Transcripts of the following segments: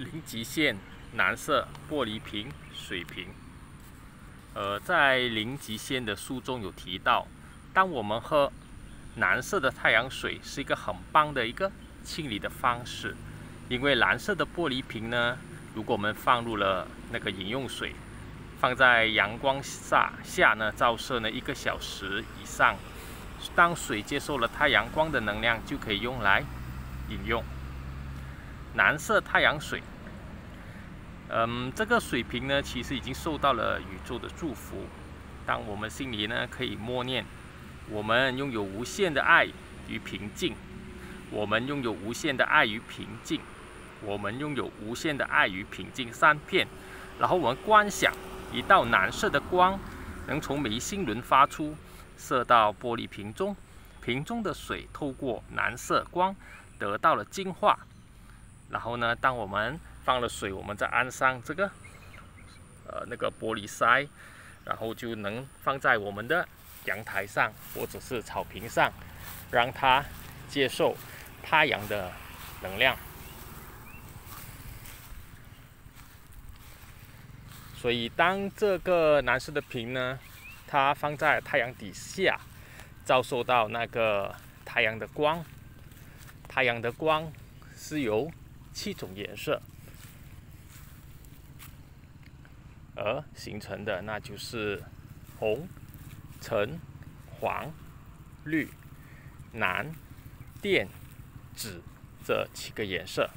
零极限蓝色玻璃瓶水瓶。呃，在零极限的书中有提到，当我们喝蓝色的太阳水是一个很棒的一个清理的方式，因为蓝色的玻璃瓶呢，如果我们放入了那个饮用水，放在阳光下下呢照射呢一个小时以上，当水接受了太阳光的能量，就可以用来饮用。蓝色太阳水，嗯，这个水瓶呢，其实已经受到了宇宙的祝福。当我们心里呢，可以默念：我们拥有无限的爱与平静，我们拥有无限的爱与平静，我们拥有无限的爱与平静三片。然后我们观想一道蓝色的光，能从眉心轮发出，射到玻璃瓶中，瓶中的水透过蓝色光得到了净化。然后呢，当我们放了水，我们再安上这个呃那个玻璃塞，然后就能放在我们的阳台上或者是草坪上，让它接受太阳的能量。所以，当这个蓝色的瓶呢，它放在太阳底下，遭受到那个太阳的光，太阳的光是由七种颜色而形成的，那就是红、橙、黄、绿、蓝、靛、紫这七个颜色。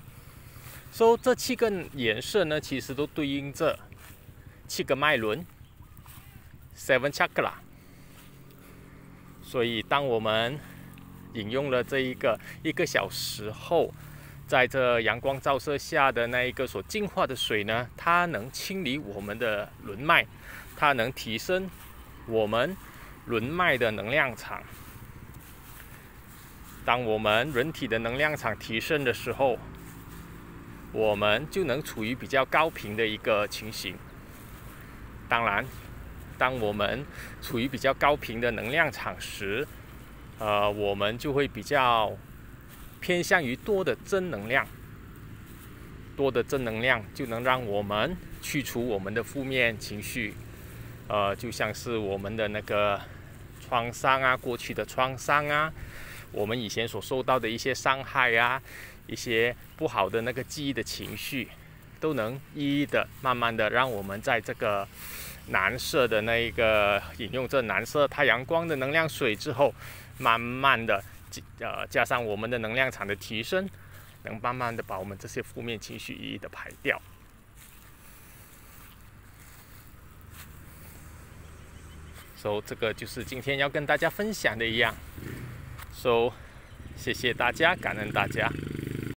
说这七个颜色呢，其实都对应着七个脉轮 （Seven Chakra）。所以，当我们饮用了这一个一个小时后，在这阳光照射下的那一个所净化的水呢，它能清理我们的轮脉，它能提升我们轮脉的能量场。当我们人体的能量场提升的时候，我们就能处于比较高频的一个情形。当然，当我们处于比较高频的能量场时，呃，我们就会比较。偏向于多的正能量，多的正能量就能让我们去除我们的负面情绪，呃，就像是我们的那个创伤啊，过去的创伤啊，我们以前所受到的一些伤害啊，一些不好的那个记忆的情绪，都能一一的、慢慢的让我们在这个蓝色的那一个饮用这蓝色太阳光的能量水之后，慢慢的。呃，加上我们的能量场的提升，能慢慢的把我们这些负面情绪一一的排掉。所以这个就是今天要跟大家分享的一样。So，谢谢大家，感恩大家。